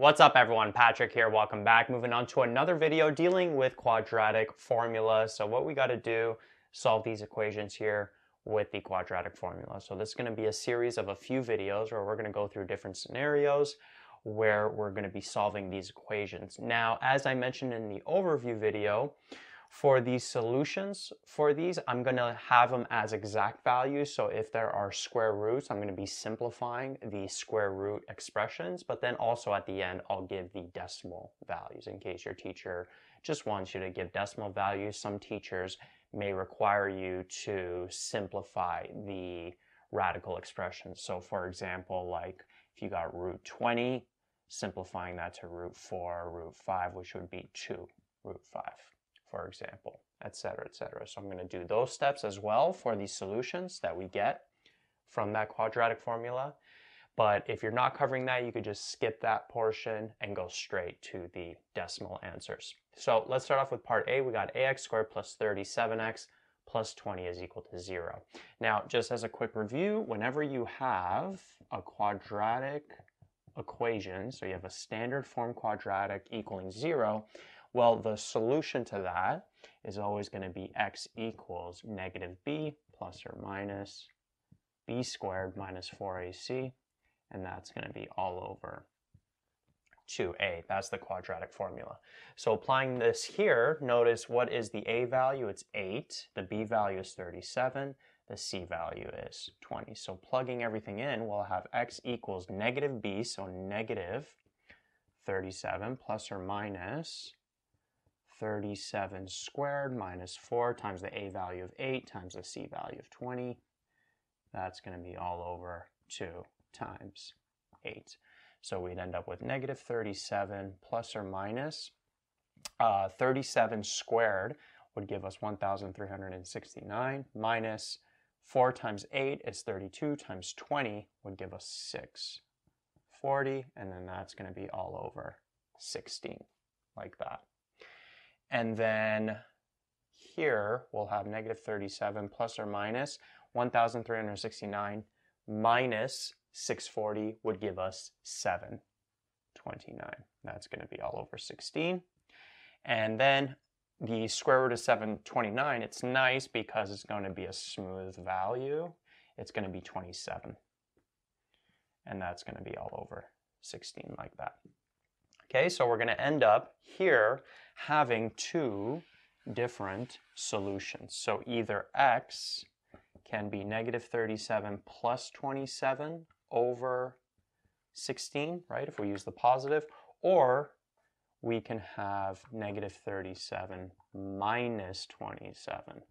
What's up everyone, Patrick here, welcome back. Moving on to another video dealing with quadratic formula. So what we gotta do, solve these equations here with the quadratic formula. So this is gonna be a series of a few videos where we're gonna go through different scenarios where we're gonna be solving these equations. Now, as I mentioned in the overview video, for these solutions for these, I'm to have them as exact values. So if there are square roots, I'm to be simplifying the square root expressions. But then also at the end, I'll give the decimal values in case your teacher just wants you to give decimal values. Some teachers may require you to simplify the radical expressions. So for example, like if you got root 20, simplifying that to root 4, root 5, which would be 2 root 5 for example, etc., etc. So I'm going to do those steps as well for these solutions that we get from that quadratic formula. But if you're not covering that, you could just skip that portion and go straight to the decimal answers. So let's start off with part A. We got ax squared plus 37x plus 20 is equal to 0. Now, just as a quick review, whenever you have a quadratic equation, so you have a standard form quadratic equaling 0, well, the solution to that is always going to be x equals negative b plus or minus b squared minus 4ac, and that's going to be all over 2a. That's the quadratic formula. So applying this here, notice what is the a value? It's 8. The b value is 37. The c value is 20. So plugging everything in, we'll have x equals negative b, so negative 37 plus or minus 37 squared minus 4 times the a value of 8 times the c value of 20. That's going to be all over 2 times 8. So we'd end up with negative 37 plus or minus uh, 37 squared would give us 1,369 minus 4 times 8 is 32 times 20 would give us 640 and then that's going to be all over 16 like that. And then here we'll have negative 37 plus or minus 1,369 minus 640 would give us 729. That's going to be all over 16. And then the square root of 729, it's nice because it's going to be a smooth value. It's going to be 27. And that's going to be all over 16 like that. Okay, so we're going to end up here having two different solutions. So either x can be negative 37 plus 27 over 16, right, if we use the positive, or we can have negative 37 minus 27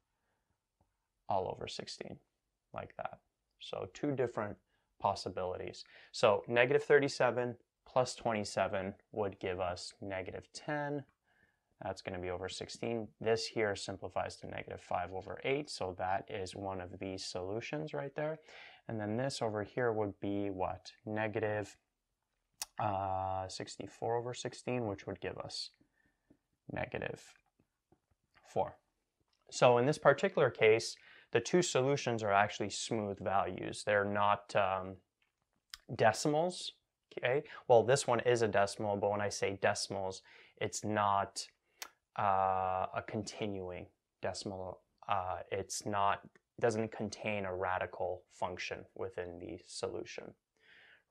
all over 16, like that. So two different possibilities. So negative 37 plus 27 would give us negative 10. That's going to be over 16. This here simplifies to negative 5 over 8, so that is one of these solutions right there. And then this over here would be what? Negative, uh, 64 over 16, which would give us negative 4. So in this particular case, the two solutions are actually smooth values. They're not um, decimals, Okay, well this one is a decimal, but when I say decimals, it's not uh, a continuing decimal. Uh, it's not doesn't contain a radical function within the solution,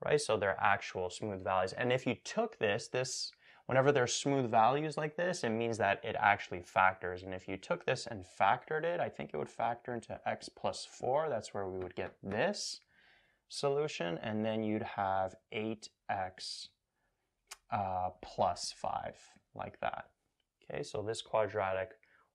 right? So they're actual smooth values. And if you took this, this whenever there's smooth values like this, it means that it actually factors. And if you took this and factored it, I think it would factor into x plus 4. That's where we would get this solution, and then you'd have 8x uh, plus 5, like that. Okay, so this quadratic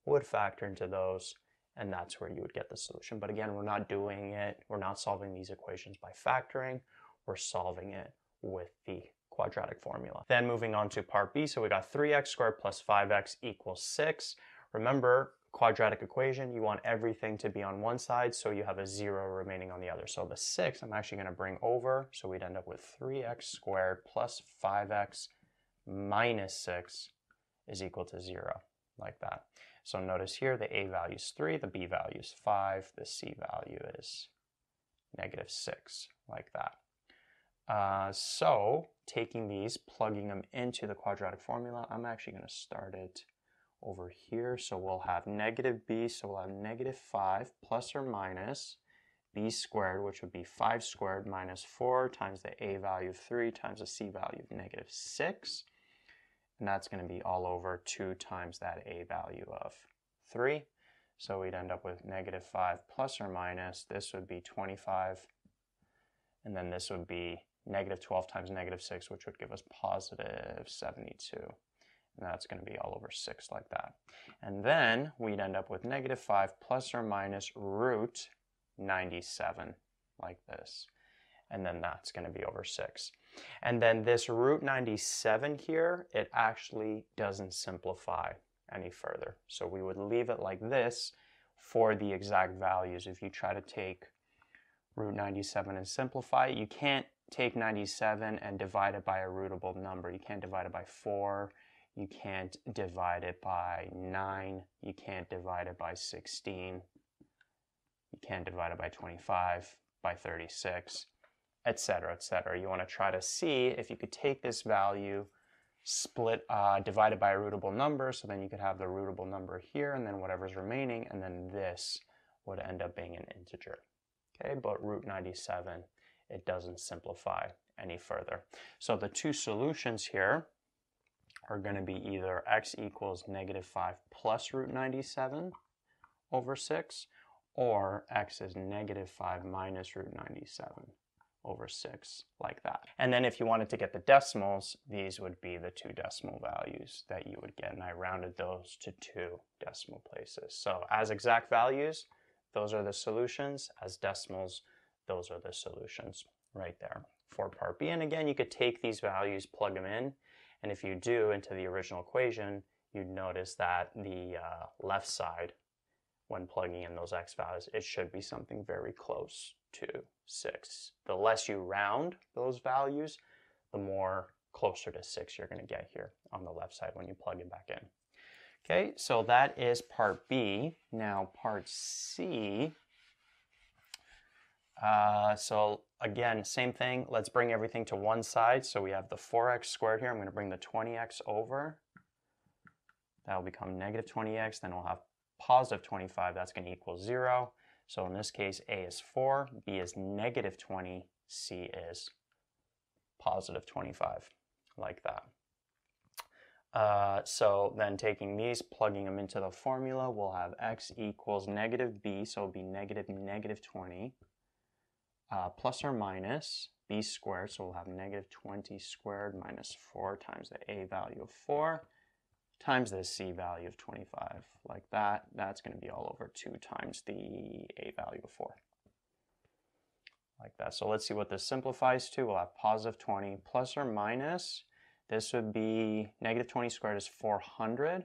would factor into those, and that's where you would get the solution. But again, we're not doing it, we're not solving these equations by factoring, we're solving it with the quadratic formula. Then moving on to part B, so we got 3x squared plus 5x equals 6. Remember, quadratic equation, you want everything to be on one side, so you have a zero remaining on the other. So the six, I'm actually gonna bring over, so we'd end up with 3x squared plus 5x minus six is equal to zero, like that. So notice here, the a value is three, the b value is five, the c value is negative six, like that. Uh, so taking these, plugging them into the quadratic formula, I'm actually going to start it over here. So we'll have negative b, so we'll have negative 5 plus or minus b squared, which would be 5 squared minus 4 times the a value of 3 times the c value of negative 6. And that's going to be all over 2 times that a value of 3. So we'd end up with negative 5 plus or minus, this would be 25, and then this would be negative 12 times negative 6, which would give us positive 72. And that's going to be all over 6 like that. And then we'd end up with negative 5 plus or minus root 97 like this. And then that's going to be over 6. And then this root 97 here, it actually doesn't simplify any further. So we would leave it like this for the exact values. If you try to take root 97 and simplify it, you can't take 97 and divide it by a rootable number. You can't divide it by 4. You can't divide it by 9. You can't divide it by 16. You can't divide it by 25, by 36, etc., etc. You want to try to see if you could take this value, split, uh, divide it by a rootable number, so then you could have the rootable number here, and then whatever's remaining, and then this would end up being an integer. Okay, but root 97 it doesn't simplify any further. So the two solutions here are going to be either x equals negative 5 plus root 97 over 6, or x is negative 5 minus root 97 over 6, like that. And then if you wanted to get the decimals, these would be the two decimal values that you would get, and I rounded those to two decimal places. So as exact values, those are the solutions. As decimals, those are the solutions right there for part B. And again, you could take these values, plug them in, and if you do into the original equation, you'd notice that the uh, left side, when plugging in those x values, it should be something very close to 6. The less you round those values, the more closer to 6 you're going to get here on the left side when you plug it back in. Okay, so that is part B. Now part C uh, so again, same thing. Let's bring everything to one side. So we have the 4x squared here. I'm going to bring the 20x over. That will become negative 20x. Then we'll have positive 25. That's going to equal 0. So in this case, a is 4, b is negative 20, c is positive 25, like that. Uh, so then taking these, plugging them into the formula, we'll have x equals negative b, so it'll be negative negative 20 uh, plus or minus b squared, so we'll have negative 20 squared minus 4 times the a value of 4 times the c value of 25, like that. That's going to be all over 2 times the a value of 4, like that. So let's see what this simplifies to. We'll have positive 20 plus or minus, this would be negative 20 squared is 400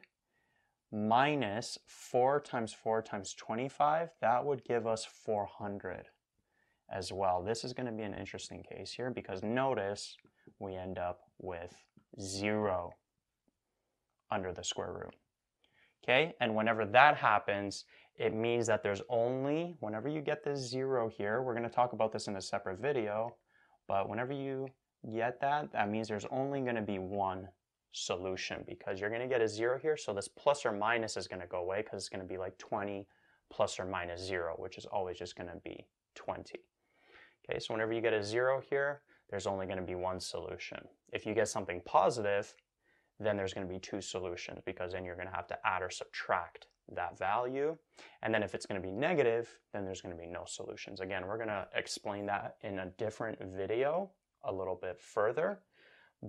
minus 4 times 4 times 25, that would give us 400 as well. This is going to be an interesting case here because notice we end up with 0 under the square root. Okay, and whenever that happens, it means that there's only, whenever you get this 0 here, we're going to talk about this in a separate video, but whenever you get that, that means there's only going to be one solution because you're going to get a 0 here, so this plus or minus is going to go away because it's going to be like 20 plus or minus 0, which is always just going to be 20. Okay, so whenever you get a zero here, there's only going to be one solution. If you get something positive, then there's going to be two solutions because then you're going to have to add or subtract that value. And then if it's going to be negative, then there's going to be no solutions. Again, we're going to explain that in a different video a little bit further,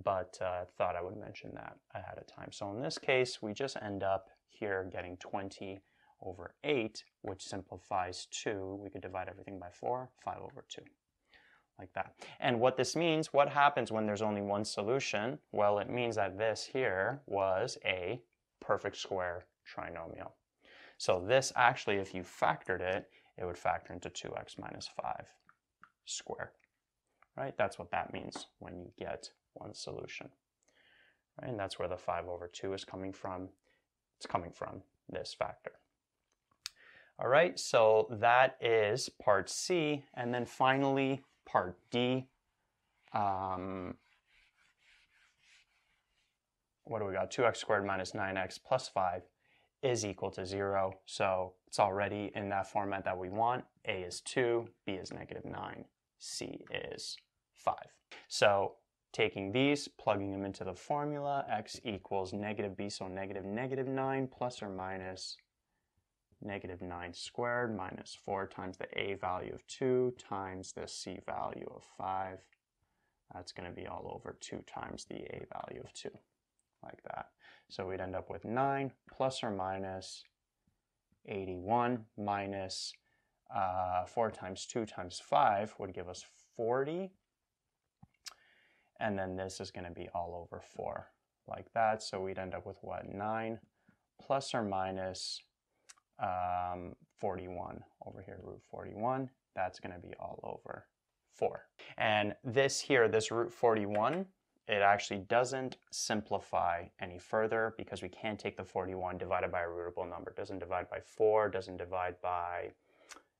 but uh, I thought I would mention that ahead of time. So in this case, we just end up here getting 20 over 8, which simplifies to, we could divide everything by 4, 5 over 2 like that. And what this means, what happens when there's only one solution? Well, it means that this here was a perfect square trinomial. So this actually, if you factored it, it would factor into 2x minus 5 squared. Right? That's what that means when you get one solution. Right? And that's where the 5 over 2 is coming from. It's coming from this factor. All right, so that is part C. And then finally, part D. um, what do we got? 2x squared minus 9x plus 5 is equal to 0. So it's already in that format that we want. A is 2, B is negative 9, C is 5. So taking these, plugging them into the formula, x equals negative b, so negative negative 9 plus or minus negative 9 squared minus 4 times the a value of 2 times the c value of 5. That's going to be all over 2 times the a value of 2, like that. So we'd end up with 9 plus or minus 81 minus, uh, 4 times 2 times 5 would give us 40 and then this is going to be all over 4 like that. So we'd end up with what? 9 plus or minus um, 41 over here, root 41. That's going to be all over 4. And this here, this root 41, it actually doesn't simplify any further because we can't take the 41 divided by a rootable number. It doesn't divide by 4, doesn't divide by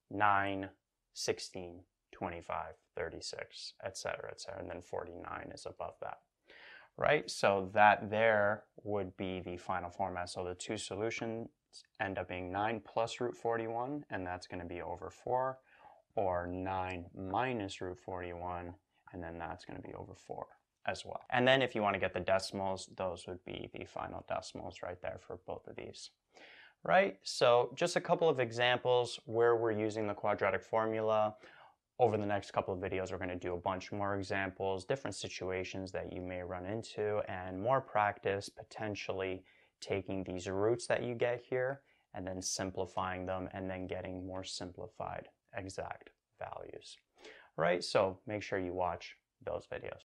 9, 16, 25, 36, etc., etc., and then 49 is above that, right? So that there would be the final format. So the two solutions end up being 9 plus root 41, and that's going to be over 4, or 9 minus root 41, and then that's going to be over 4 as well. And then if you want to get the decimals, those would be the final decimals right there for both of these. Right, so just a couple of examples where we're using the quadratic formula. Over the next couple of videos, we're going to do a bunch more examples, different situations that you may run into, and more practice, potentially taking these roots that you get here and then simplifying them and then getting more simplified exact values. Right, so make sure you watch those videos.